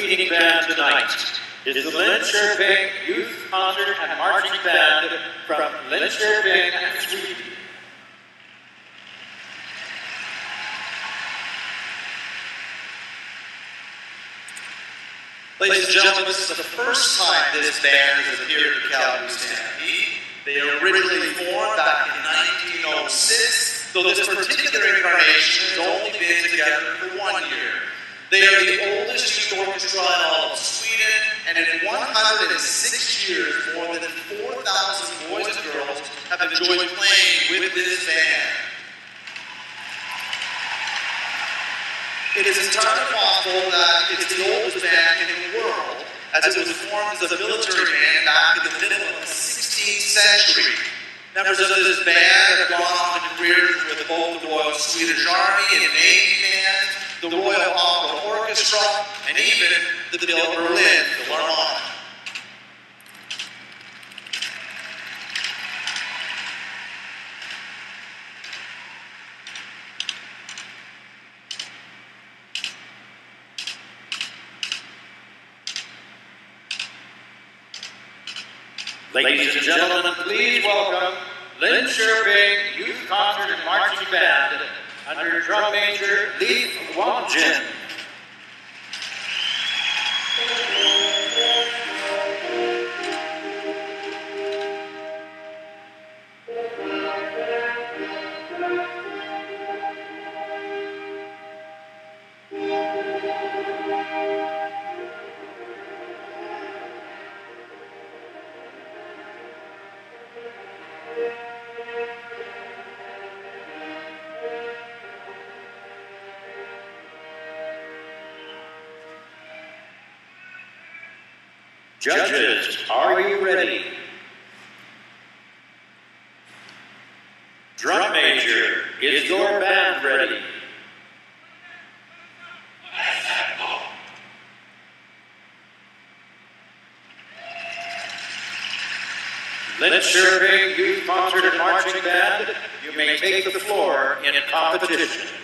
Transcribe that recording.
competing band tonight is the Linköping Youth Concert and Marching Band from Linköping, Sweden. Ladies and gentlemen, this is the first time this band has appeared at Calgary Stampede. They originally formed back in 1906, though this particular incarnation has only been together for. They are the oldest youth orchestra in all of Sweden, and in 106 years, more than 4,000 boys and girls have enjoyed playing with this band. It is entirely possible that it's the oldest band in the world, as it was formed as a military band back in the middle of the 16th century. Members of this band have gone on to careers with both the Royal Swedish Army and Navy bands, the Royal Orchestra, and even the Bill Berlin Philharmonic. Ladies and gentlemen, please welcome Linköping Youth Concert and Marching Band under drum major Leif Wangin. Judges, are you ready? Drum major, is your band ready? Linköping Youth Concert and Marching Band, you may take the floor in competition.